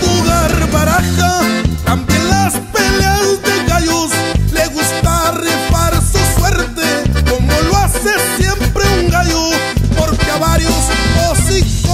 jugar baraja, también las peleas de gallos, le gusta rifar su suerte, como lo hace siempre un gallo, porque a varios hocica.